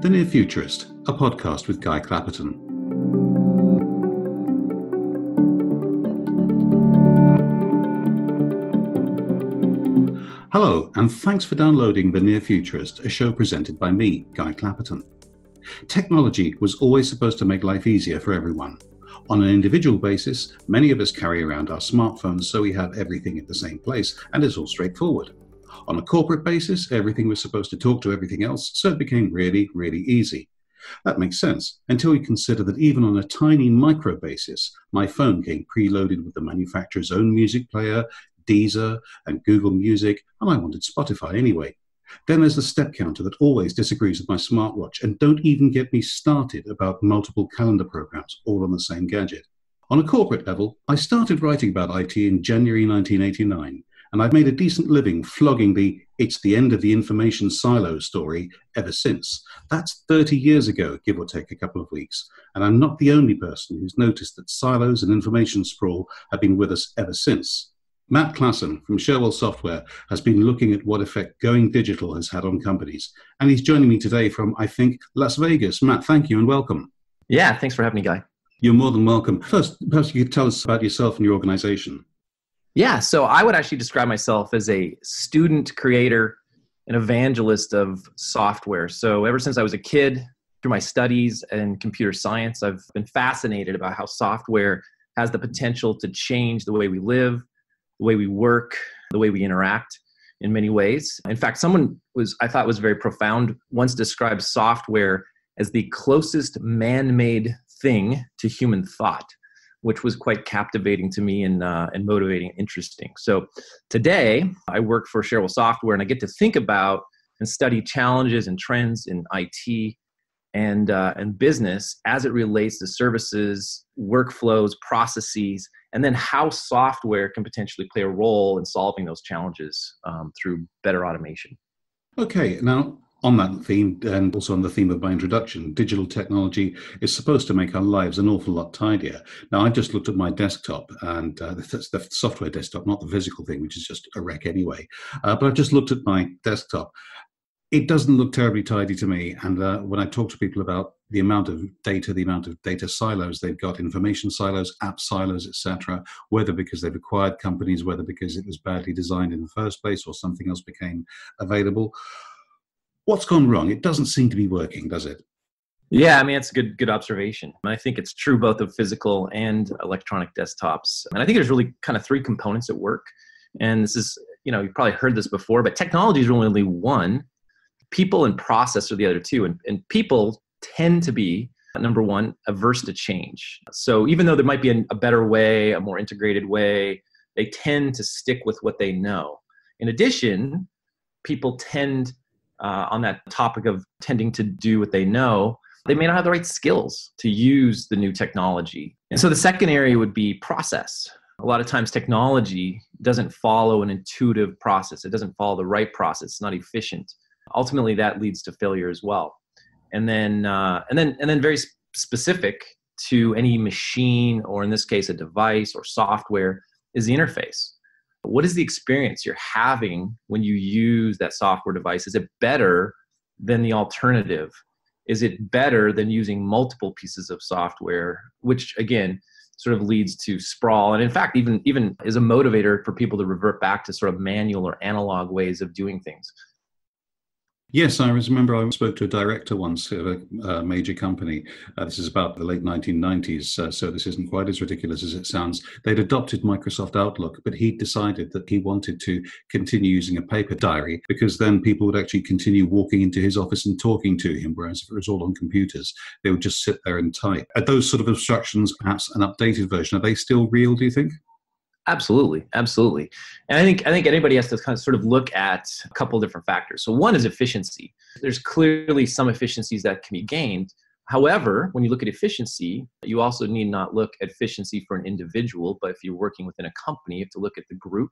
The Near Futurist, a podcast with Guy Clapperton. Hello, and thanks for downloading The Near Futurist, a show presented by me, Guy Clapperton. Technology was always supposed to make life easier for everyone. On an individual basis, many of us carry around our smartphones so we have everything at the same place and it's all straightforward. On a corporate basis, everything was supposed to talk to everything else, so it became really, really easy. That makes sense until you consider that even on a tiny micro basis, my phone came preloaded with the manufacturer's own music player, Deezer, and Google Music, and I wanted Spotify anyway. Then there's the step counter that always disagrees with my smartwatch, and don't even get me started about multiple calendar programs all on the same gadget. On a corporate level, I started writing about IT in January 1989 and I've made a decent living flogging the it's the end of the information silo story ever since. That's 30 years ago, give or take a couple of weeks. And I'm not the only person who's noticed that silos and information sprawl have been with us ever since. Matt Klassen from Cherwell Software has been looking at what effect going digital has had on companies. And he's joining me today from, I think, Las Vegas. Matt, thank you and welcome. Yeah, thanks for having me, Guy. You're more than welcome. First, perhaps you could tell us about yourself and your organization. Yeah, so I would actually describe myself as a student creator, an evangelist of software. So ever since I was a kid, through my studies in computer science, I've been fascinated about how software has the potential to change the way we live, the way we work, the way we interact in many ways. In fact, someone was I thought was very profound once described software as the closest man-made thing to human thought which was quite captivating to me and, uh, and motivating and interesting. So today, I work for Cherwell Software and I get to think about and study challenges and trends in IT and, uh, and business as it relates to services, workflows, processes, and then how software can potentially play a role in solving those challenges um, through better automation. Okay, now on that theme and also on the theme of my introduction, digital technology is supposed to make our lives an awful lot tidier. Now, I've just looked at my desktop and uh, that's the software desktop, not the physical thing, which is just a wreck anyway. Uh, but I've just looked at my desktop. It doesn't look terribly tidy to me. And uh, when I talk to people about the amount of data, the amount of data silos they've got, information silos, app silos, etc., whether because they've acquired companies, whether because it was badly designed in the first place or something else became available What's gone wrong? It doesn't seem to be working, does it? Yeah, I mean it's a good good observation. And I think it's true both of physical and electronic desktops. And I think there's really kind of three components at work. And this is, you know, you've probably heard this before, but technology is really only one. People and process are the other two. And, and people tend to be number one averse to change. So even though there might be a, a better way, a more integrated way, they tend to stick with what they know. In addition, people tend uh, on that topic of tending to do what they know, they may not have the right skills to use the new technology. And so the second area would be process. A lot of times technology doesn't follow an intuitive process. It doesn't follow the right process. It's not efficient. Ultimately, that leads to failure as well. And then, uh, and then, and then, very specific to any machine, or in this case, a device or software, is the interface what is the experience you're having when you use that software device? Is it better than the alternative? Is it better than using multiple pieces of software, which again sort of leads to sprawl and in fact even even is a motivator for people to revert back to sort of manual or analog ways of doing things Yes, I remember I spoke to a director once of a, a major company. Uh, this is about the late 1990s, uh, so this isn't quite as ridiculous as it sounds. They'd adopted Microsoft Outlook, but he decided that he wanted to continue using a paper diary because then people would actually continue walking into his office and talking to him, whereas if it was all on computers, they would just sit there and type. Are those sort of obstructions perhaps an updated version? Are they still real, do you think? Absolutely, absolutely. And I think I think anybody has to kind of sort of look at a couple different factors. So one is efficiency. There's clearly some efficiencies that can be gained. However, when you look at efficiency, you also need not look at efficiency for an individual, but if you're working within a company, you have to look at the group,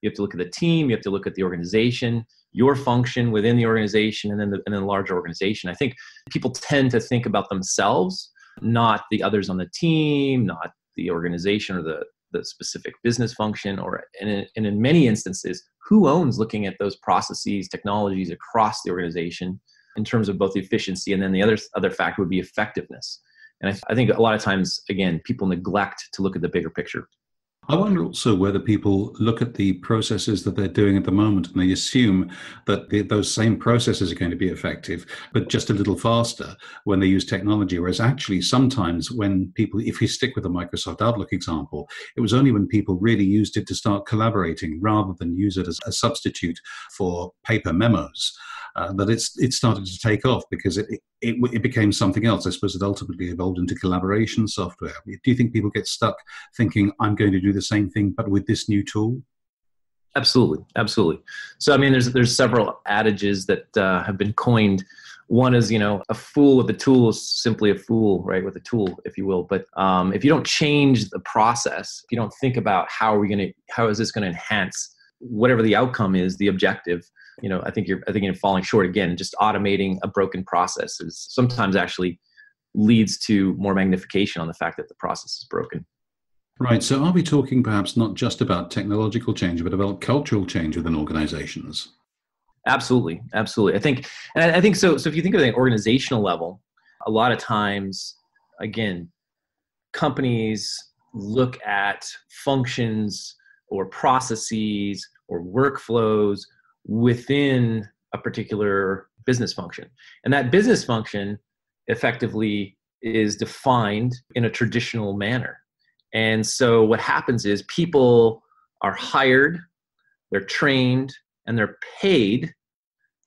you have to look at the team, you have to look at the organization, your function within the organization, and then the, and then the larger organization. I think people tend to think about themselves, not the others on the team, not the organization or the, the specific business function or and in, and in many instances who owns looking at those processes technologies across the organization in terms of both the efficiency and then the other other factor would be effectiveness. And I, I think a lot of times, again, people neglect to look at the bigger picture. I wonder also whether people look at the processes that they're doing at the moment and they assume that the, those same processes are going to be effective, but just a little faster when they use technology. Whereas actually, sometimes when people, if we stick with the Microsoft Outlook example, it was only when people really used it to start collaborating rather than use it as a substitute for paper memos uh, that it's it started to take off because it, it, it became something else. I suppose it ultimately evolved into collaboration software. Do you think people get stuck thinking I'm going to do the same thing but with this new tool? Absolutely, absolutely. So I mean, there's there's several adages that uh, have been coined. One is, you know, a fool with a tool is simply a fool, right? With a tool, if you will. But um, if you don't change the process, if you don't think about how are we going to, how is this going to enhance whatever the outcome is, the objective, you know, I think you're I think you're falling short again. Just automating a broken process is sometimes actually leads to more magnification on the fact that the process is broken. Right. So, are we talking perhaps not just about technological change, but about cultural change within organizations? Absolutely, absolutely. I think, and I think so. So, if you think of the organizational level, a lot of times, again, companies look at functions or processes or workflows within a particular business function. And that business function effectively is defined in a traditional manner. And so what happens is people are hired, they're trained, and they're paid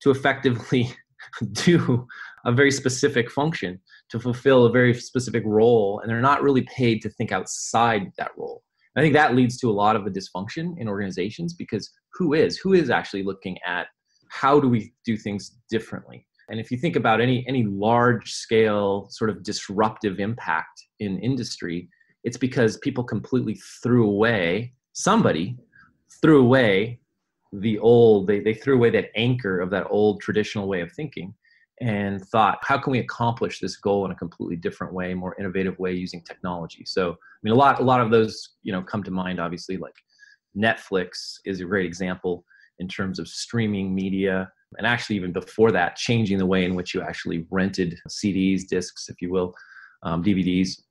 to effectively do a very specific function, to fulfill a very specific role, and they're not really paid to think outside that role. I think that leads to a lot of the dysfunction in organizations because who is who is actually looking at how do we do things differently? And if you think about any any large scale sort of disruptive impact in industry, it's because people completely threw away somebody threw away the old they, they threw away that anchor of that old traditional way of thinking and thought, how can we accomplish this goal in a completely different way, more innovative way using technology? So, I mean, a lot, a lot of those, you know, come to mind. Obviously, like Netflix is a great example in terms of streaming media, and actually even before that, changing the way in which you actually rented CDs, discs, if you will, um, DVDs,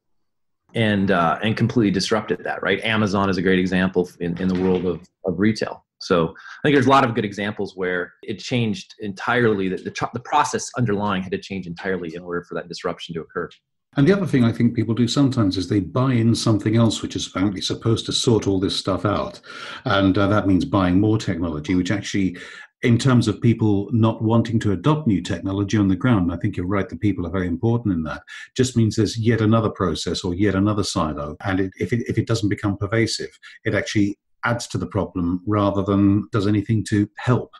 and uh, and completely disrupted that. Right? Amazon is a great example in, in the world of, of retail. So I think there's a lot of good examples where it changed entirely. That the, the process underlying had to change entirely in order for that disruption to occur. And the other thing I think people do sometimes is they buy in something else which is apparently supposed to sort all this stuff out. And uh, that means buying more technology, which actually, in terms of people not wanting to adopt new technology on the ground, I think you're right, the people are very important in that, just means there's yet another process or yet another silo. And it, if, it, if it doesn't become pervasive, it actually adds to the problem rather than does anything to help.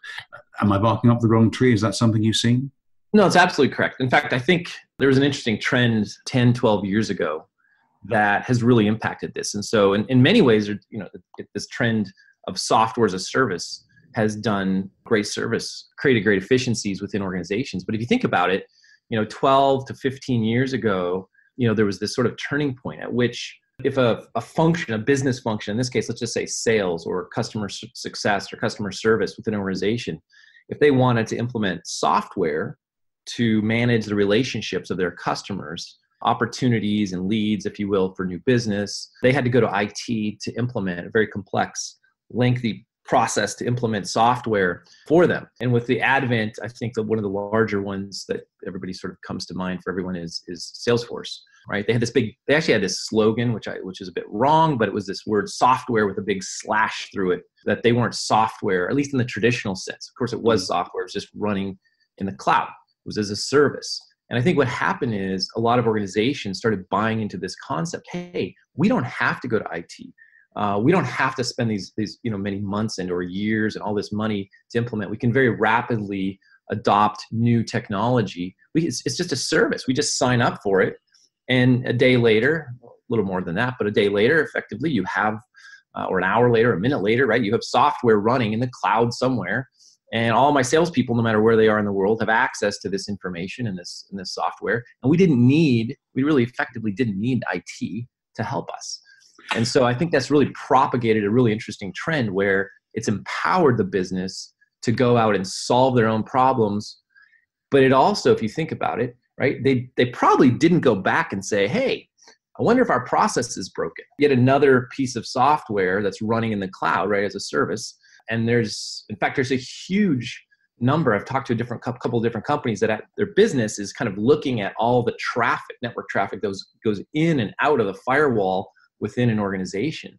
Am I barking up the wrong tree? Is that something you've seen? No, it's absolutely correct. In fact, I think there was an interesting trend 10, 12 years ago that has really impacted this. And so, in, in many ways, you know, this trend of software as a service has done great service, created great efficiencies within organizations. But if you think about it, you know, 12 to 15 years ago, you know, there was this sort of turning point at which if a, a function, a business function, in this case, let's just say sales or customer success or customer service within an organization, if they wanted to implement software to manage the relationships of their customers, opportunities and leads, if you will, for new business, they had to go to IT to implement a very complex, lengthy process to implement software for them. And with the advent, I think that one of the larger ones that everybody sort of comes to mind for everyone is is Salesforce right? They had this big, they actually had this slogan, which I, which is a bit wrong, but it was this word software with a big slash through it, that they weren't software, at least in the traditional sense. Of course, it was software, it was just running in the cloud, it was as a service. And I think what happened is a lot of organizations started buying into this concept. Hey, we don't have to go to IT. Uh, we don't have to spend these, these you know many months and or years and all this money to implement. We can very rapidly adopt new technology. We, it's, it's just a service. We just sign up for it and a day later, a little more than that, but a day later, effectively, you have, uh, or an hour later, a minute later, right? You have software running in the cloud somewhere. And all my salespeople, no matter where they are in the world, have access to this information and this, and this software. And we didn't need, we really effectively didn't need IT to help us. And so I think that's really propagated a really interesting trend where it's empowered the business to go out and solve their own problems But it also, if you think about it, right, they, they probably didn't go back and say, hey, I wonder if our process is broken. Yet another piece of software that's running in the cloud, right, as a service. And there's, in fact, there's a huge number. I've talked to a different couple of different companies that their business is kind of looking at all the traffic, network traffic that goes, goes in and out of the firewall within an organization.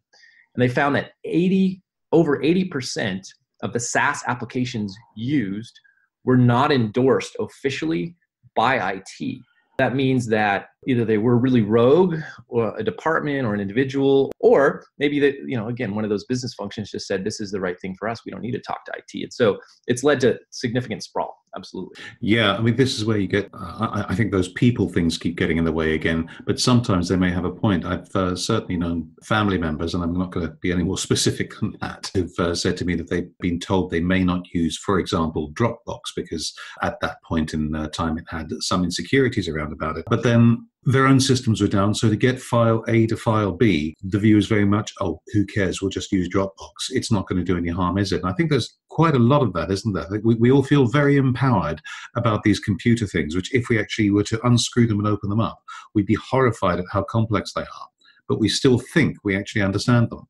And they found that 80, over 80% of the SaaS applications used were not endorsed officially by IT. That means that either they were really rogue or a department or an individual or maybe that you know again one of those business functions just said this is the right thing for us we don't need to talk to it and so it's led to significant sprawl absolutely. Yeah i mean this is where you get uh, I, think those people things keep getting in the way again but sometimes they may have a point. I've uh, certainly known family members and i'm not going to be any more specific than that who've uh, said to me that they've been told they may not use for example dropbox because at that point in uh, time it had some insecurities around about it. But then their own systems were down. So to get file A to file B, the view is very much, oh, who cares? We'll just use Dropbox. It's not going to do any harm, is it? And I think there's quite a lot of that, isn't there? We, we all feel very empowered about these computer things, which if we actually were to unscrew them and open them up, we'd be horrified at how complex they are. But we still think we actually understand them.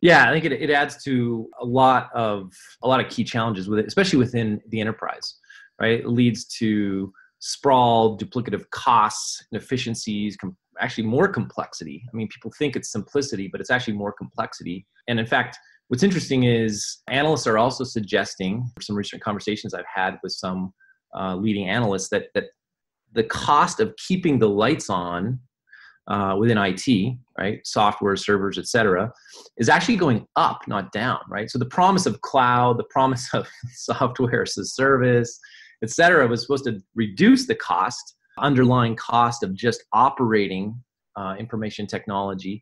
Yeah, I think it, it adds to a lot of a lot of key challenges with it, especially within the enterprise. Right, it leads to sprawl, duplicative costs, inefficiencies, com- actually more complexity. I mean, people think it's simplicity, but it's actually more complexity. And in fact, what's interesting is analysts are also suggesting, some recent conversations I've had with some uh, leading analysts, that, that the cost of keeping the lights on uh, within IT, right, software, servers, et cetera, is actually going up, not down, right? So the promise of cloud, the promise of software as a service, et cetera, was supposed to reduce the cost, underlying cost of just operating uh, information technology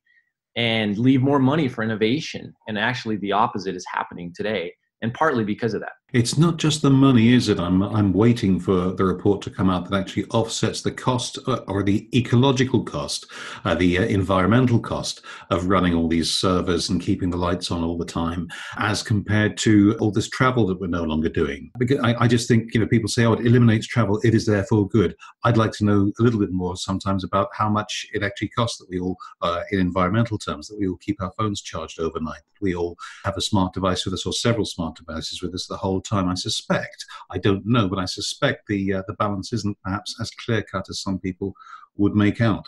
and leave more money for innovation. And actually, the opposite is happening today, and partly because of that. It's not just the money, is it? I'm, I'm waiting for the report to come out that actually offsets the cost uh, or the ecological cost, uh, the uh, environmental cost of running all these servers and keeping the lights on all the time, as compared to all this travel that we're no longer doing. Because I, I just think, you know, people say, oh, it eliminates travel, it is therefore good. I'd like to know a little bit more sometimes about how much it actually costs that we all, uh, in environmental terms, that we all keep our phones charged overnight, that we all have a smart device with us or several smart devices with us the whole time. I suspect, I don't know, but I suspect the uh, the balance isn't perhaps as clear cut as some people would make out.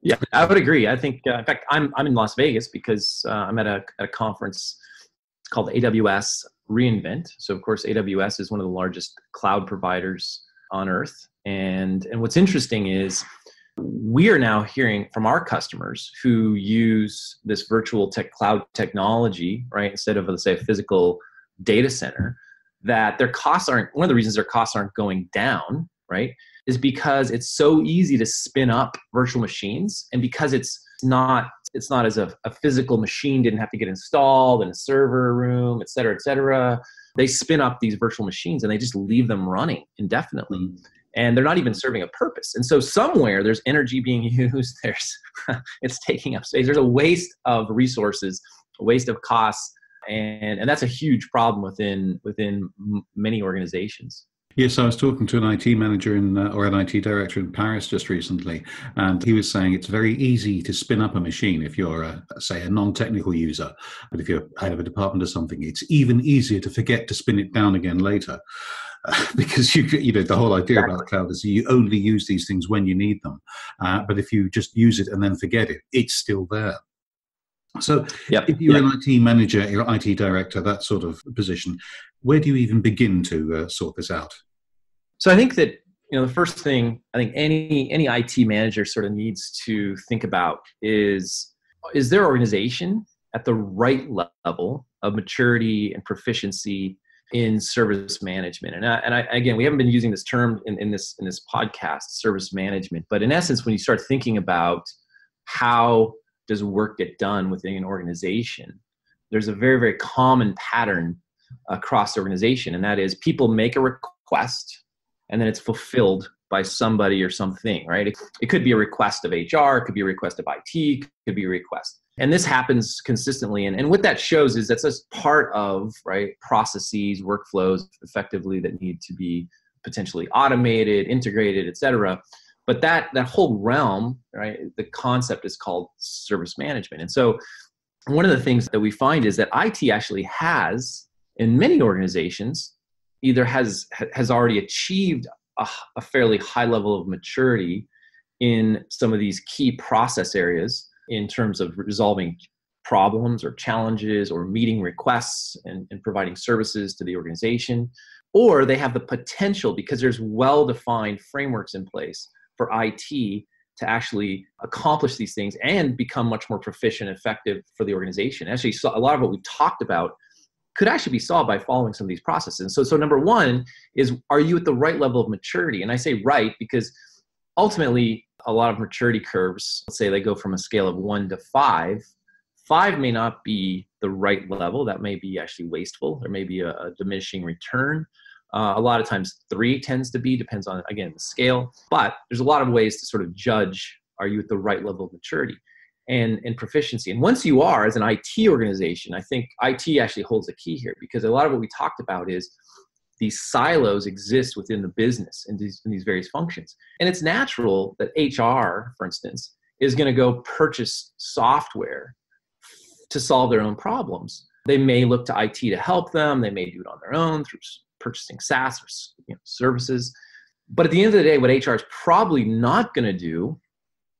Yeah, I would agree. I think, uh, in fact, I'm I'm in Las Vegas because uh, I'm at a, at a conference. Called AWS reInvent. So, of course, AWS is one of the largest cloud providers on earth. And and what's interesting is we are now hearing from our customers who use this virtual tech cloud technology, right, instead of let's say a physical data center, that their costs aren't one of the reasons their costs aren't going down, right, is because it's so easy to spin up virtual machines, and because it's not it's not as a, a physical machine didn't have to get installed in a server room, et cetera, et cetera. They spin up these virtual machines and they just leave them running indefinitely. Mm-hmm and they're not even serving a purpose. And so somewhere there's energy being used. There's it's taking up space. There's a waste of resources, a waste of costs, and and that's a huge problem within within many organizations. Yes, I was talking to an IT manager in, uh, or an IT director in Paris just recently, and he was saying it's very easy to spin up a machine if you're, a, say, a non-technical user. But if you're head of a department or something, it's even easier to forget to spin it down again later. because you you know the whole idea exactly. about the cloud is you only use these things when you need them. Uh, but if you just use it and then forget it, it's still there. So, yep. if you're yep. an IT manager, you're an IT director, that sort of position, where do you even begin to uh, sort this out? So, I think that you know the first thing I think any any IT manager sort of needs to think about is is their organization at the right level of maturity and proficiency in service management. And, I, and I, again, we haven't been using this term in, in this in this podcast, service management. But in essence, when you start thinking about how does work get done within an organization, there's a very very common pattern across the organization, and that is people make a request, and then it's fulfilled by somebody or something, right? It, it could be a request of HR, it could be a request of IT, could be a request and this happens consistently and, and what that shows is that's just part of right processes workflows effectively that need to be potentially automated, integrated, et cetera. But that that whole realm, right? The concept is called service management. And so one of the things that we find is that IT actually has in many organizations either has has already achieved a, a fairly high level of maturity in some of these key process areas in terms of resolving problems or challenges or meeting requests and, and, providing services to the organization or they have the potential because there's well defined frameworks in place for IT to actually accomplish these things and become much more proficient and effective for the organization. Actually, a lot of what we've talked about could actually be solved by following some of these processes. So, so number one is are you at the right level of maturity? And I say right because ultimately, a lot of maturity curves, let's say they go from a scale of one to five, five may not be the right level. That may be actually wasteful. There may be a, a diminishing return. Uh, a lot of times, three tends to be, depends on, again, the scale. But there's a lot of ways to sort of judge are you at the right level of maturity and, and proficiency. And once you are, as an IT organization, I think IT actually holds the key here because a lot of what we talked about is these silos exist within the business in these, in these various functions. And it's natural that HR, for instance, is going to go purchase software to solve their own problems. They may look to IT to help them. They may do it on their own through purchasing SaaS or you know, services. But at the end of the day, what HR is probably not going to do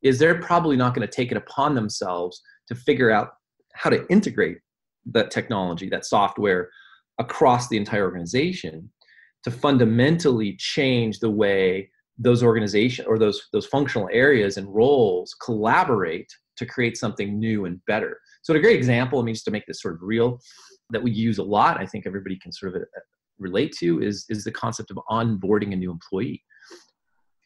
is they're probably not going to take it upon themselves to figure out how to integrate that technology, that software across the entire organization to fundamentally change the way those organizations or those those functional areas and roles collaborate to create something new and better. So, a great example, I mean, just to make this sort of real, that we use a lot, I think everybody can sort of uh, relate to, is, is the concept of onboarding a new employee.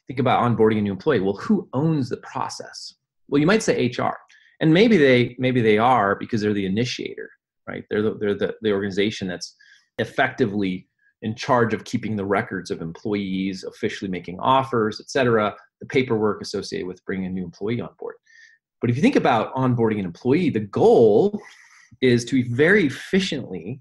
Think about onboarding a new employee. Well, who owns the process? Well, you might say HR, and maybe they maybe they are because they're the initiator, right? They're the, they're the, the organization that's effectively in charge of keeping the records of employees, officially making offers, et cetera, the paperwork associated with bringing a new employee on board. But if you think about onboarding an employee, the goal is to very efficiently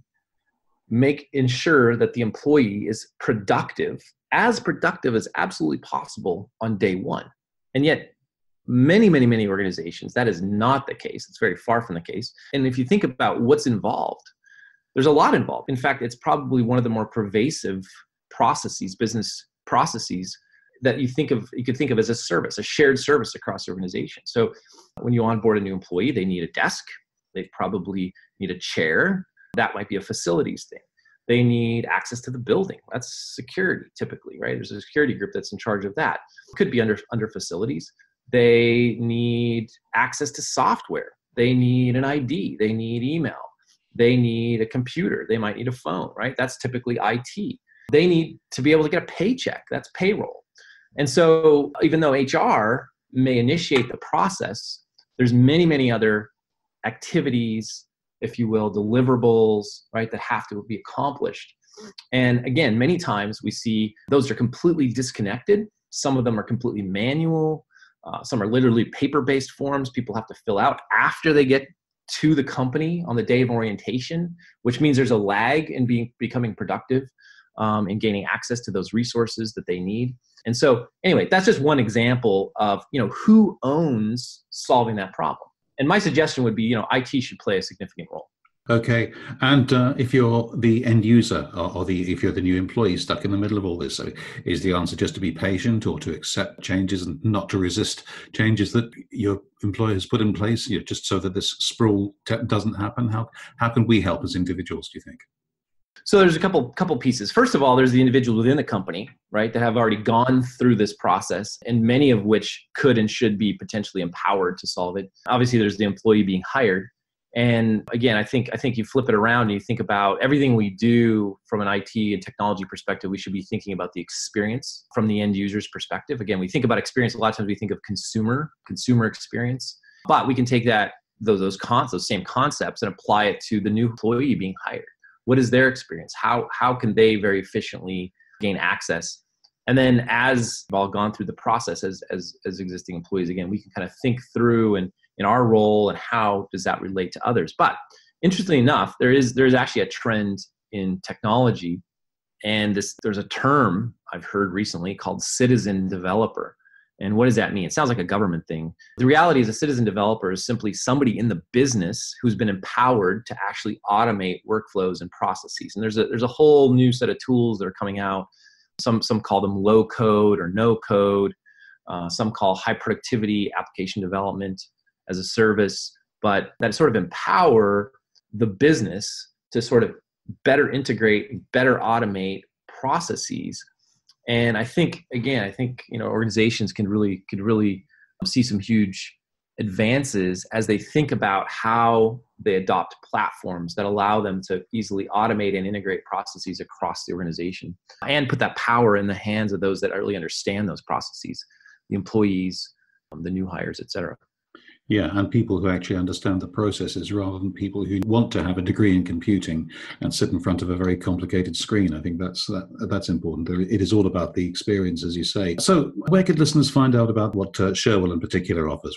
make ensure that the employee is productive, as productive as absolutely possible on day one. And yet, many, many, many organizations, that is not the case. It's very far from the case. And if you think about what's involved, there's a lot involved. In fact, it's probably one of the more pervasive processes, business processes that you think of you could think of as a service a shared service across the organization so when you onboard a new employee they need a desk they probably need a chair that might be a facilities thing. They need access to the building. That's security typically right? There's a security group that's in charge of that. Could be under under facilities. They need access to software. They need an id they need email. They need a computer. They might need a phone right? That's typically it they need to be able to get a paycheck. That's payroll. And so even though HR may initiate the process, there's many, many other activities, if you will, deliverables, right, that have to be accomplished. And again, many times we see those are completely disconnected. Some of them are completely manual. Uh, some are literally paper based forms people have to fill out after they get to the company on the day of orientation, which means there's a lag in being becoming productive um, and gaining access to those resources that they need. And so, anyway, that's just one example of you know who owns solving that problem. And my suggestion would be, you know, IT should play a significant role. Okay, and uh, if you're the end user or, or, the if you're the new employee stuck in the middle of all this, so is the answer just to be patient or to accept changes and not to resist changes that your employer has put in place, you know, just so that this sprawl t- doesn't happen? How how can we help as individuals? Do you think? So there's a couple couple pieces. First of all, there's the individual within the company, right, that have already gone through this process, and many of which could and should be potentially empowered to solve it. Obviously, there's the employee being hired, and again, I think I think you flip it around and you think about everything we do from an IT and technology perspective. We should be thinking about the experience from the end user's perspective. Again, we think about experience a lot of times. We think of consumer consumer experience, but we can take that those those, those same concepts and apply it to the new employee being hired what is their experience? How how can they very efficiently gain access? And then as we've all gone through the process as as as existing employees again we can kind of think through and in our role and how does that relate to others. But interestingly enough there is there's actually a trend in technology and this there's a term I've heard recently called citizen developer. And what does that mean? It sounds like a government thing. The reality is, a citizen developer is simply somebody in the business who's been empowered to actually automate workflows and processes. And there's a there's a whole new set of tools that are coming out. Some some call them low code or no code. Uh, some call high productivity application development as a service, but that sort of empower the business to sort of better integrate, better automate processes and i think again i think you know organizations can really could really see some huge advances as they think about how they adopt platforms that allow them to easily automate and integrate processes across the organization and put that power in the hands of those that really understand those processes the employees um, the new hires et cetera yeah, and people who actually understand the processes rather than people who want to have a degree in computing and sit in front of a very complicated screen. I think that's that, that's important. It is all about the experience, as you say. So, where could listeners find out about what uh, Cherwell in particular offers?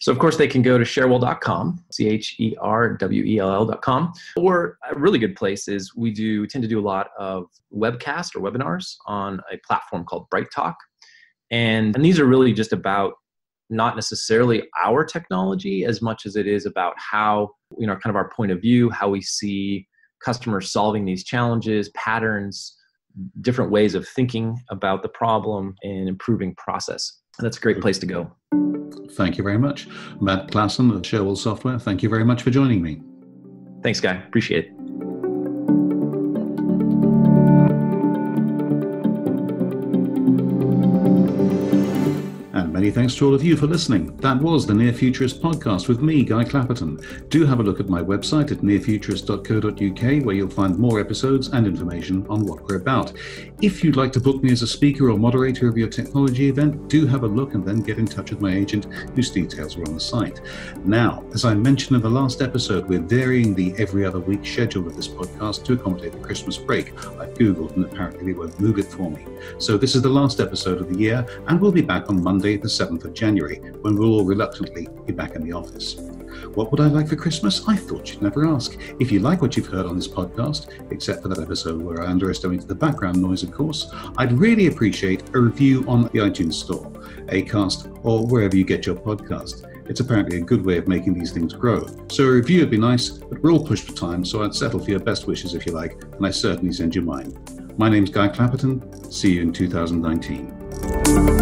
So, of course, they can go to cherwell.com, C H E R W E L L.com. Or a really good place is we do tend to do a lot of webcasts or webinars on a platform called BrightTalk. And, and these are really just about not necessarily our technology as much as it is about how you know kind of our point of view how we see customers solving these challenges patterns different ways of thinking about the problem and improving process. And that's a great place to go. Thank you very much. Matt klassen of Cherwell software thank you very much for joining me. Thanks guy. Appreciate it Many thanks to all of you for listening. That was the Near Futurist podcast with me, Guy Clapperton. Do have a look at my website at nearfuturist.co.uk where you'll find more episodes and information on what we're about. If you'd like to book me as a speaker or moderator of your technology event, do have a look and then get in touch with my agent whose details are on the site. Now, as I mentioned in the last episode, we're varying the every other week schedule of this podcast to accommodate the Christmas break. I've Googled and apparently they won't move it for me. So this is the last episode of the year and we'll be back on Monday, the 7th of January, when we'll all reluctantly be back in the office. What would I like for Christmas? I thought you'd never ask. If you like what you've heard on this podcast, except for that episode where I underestimated the background noise, of course, I'd really appreciate a review on the iTunes Store, Acast, or wherever you get your podcast. It's apparently a good way of making these things grow. So a review would be nice, but we're all pushed for time, so I'd settle for your best wishes if you like, and I certainly send you mine. My name's Guy Clapperton. See you in 2019.